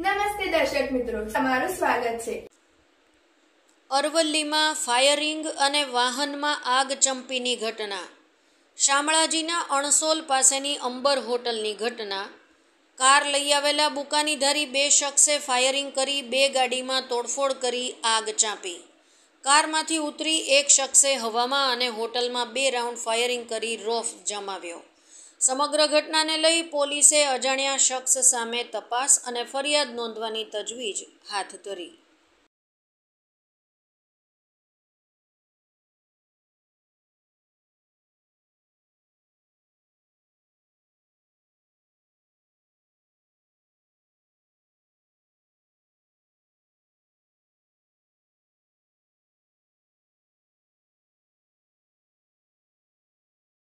નમસ્તે દર્શક મિત્રો, તમારું સ્વાગત છે. અરવલ્લીમાં ફાયરિંગ અને વાહનમાં આગ ચંપીની ઘટના. શામળાજીના અણસોલ પાસેની અંબર હોટલની ઘટના. કાર લઈ આવેલા બુકાનીધારી બે શખ્સે ફાયરિંગ કરી બે ગાડીમાં તોડફોડ કરી આગ ચાંપી. કારમાંથી ઉતરી એક શખ્સે હવામાં અને હોટલમાં બે રાઉન્ડ ફાયરિંગ કરી રોફ જમાવ્યો. સમગ્ર ઘટનાને લઈ પોલીસે અજાણ્યા શખ્સ સામે તપાસ અને ફરિયાદ નોંધવાની તજવીજ હાથ ધરી.